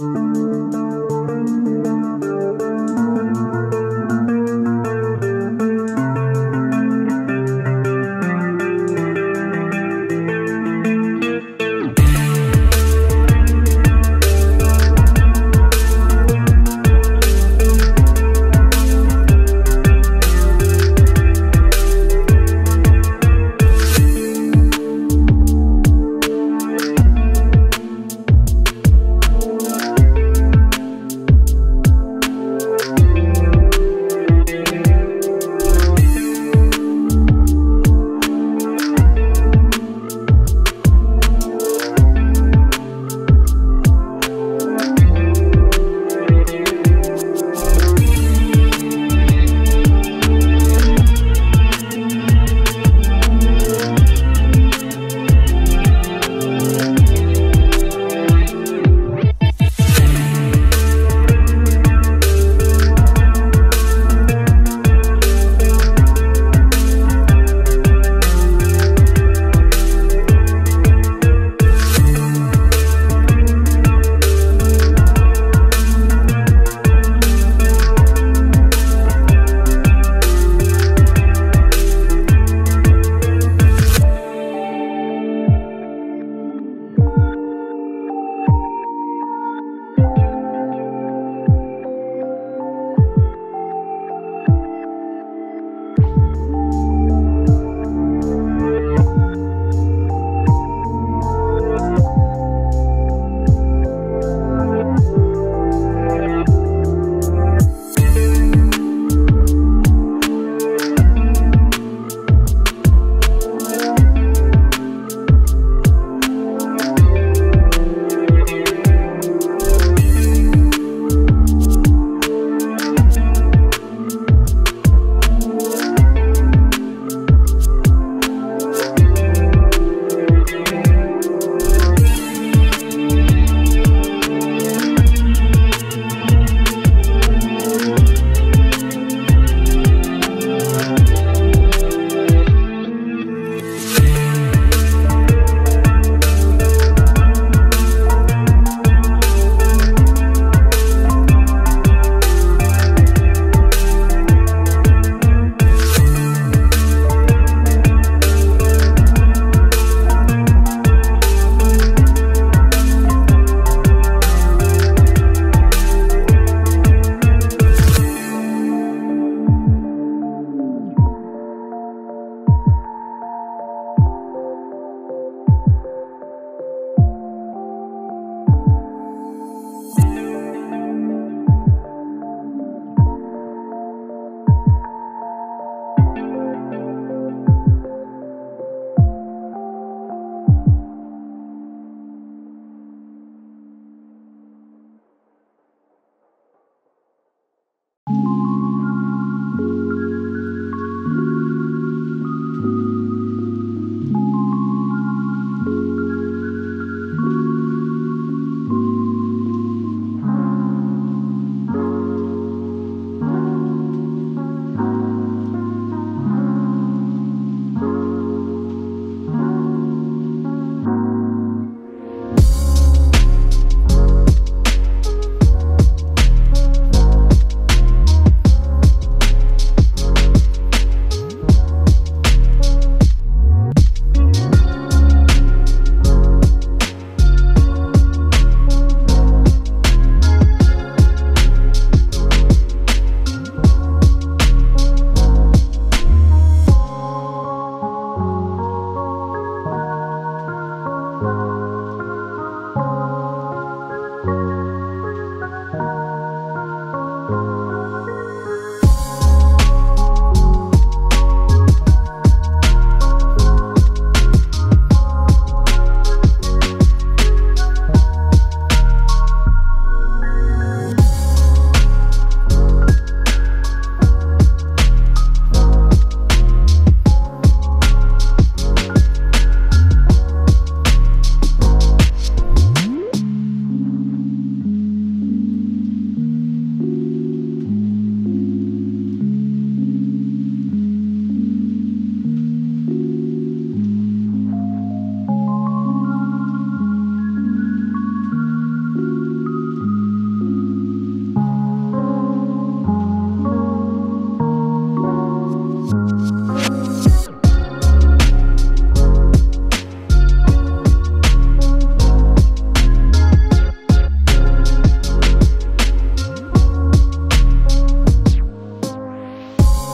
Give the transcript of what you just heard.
Música